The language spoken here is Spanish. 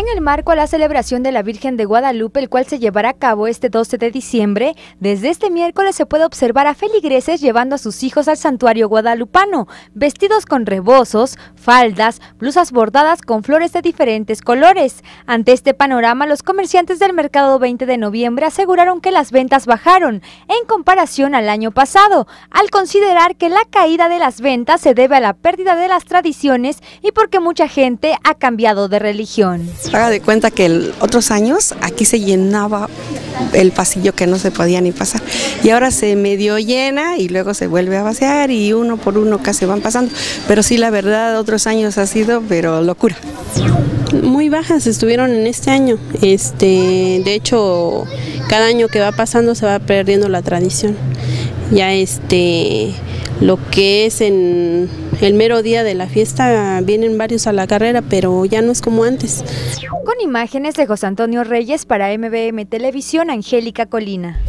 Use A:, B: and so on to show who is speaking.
A: En el marco a la celebración de la Virgen de Guadalupe, el cual se llevará a cabo este 12 de diciembre, desde este miércoles se puede observar a feligreses llevando a sus hijos al santuario guadalupano, vestidos con rebozos, faldas, blusas bordadas con flores de diferentes colores. Ante este panorama, los comerciantes del mercado 20 de noviembre aseguraron que las ventas bajaron en comparación al año pasado, al considerar que la caída de las ventas se debe a la pérdida de las tradiciones y porque mucha gente ha cambiado de religión.
B: Haga de cuenta que otros años aquí se llenaba el pasillo que no se podía ni pasar y ahora se medio llena y luego se vuelve a vaciar y uno por uno casi van pasando. Pero sí, la verdad, otros años ha sido, pero locura.
C: Muy bajas estuvieron en este año. Este, de hecho, cada año que va pasando se va perdiendo la tradición. Ya este, lo que es en el mero día de la fiesta vienen varios a la carrera, pero ya no es como antes.
A: Con imágenes de José Antonio Reyes para MBM Televisión, Angélica Colina.